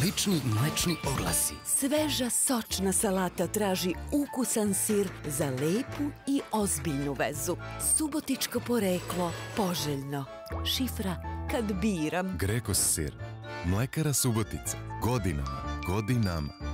odlični mlečni oglasi. Sveža sočna salata traži ukusan sir za lepu i ozbiljnu vezu. Subotičko poreklo, poželjno. Šifra kad biram. Grekos sir. Mlekara Subotica. Godinama. Godinama.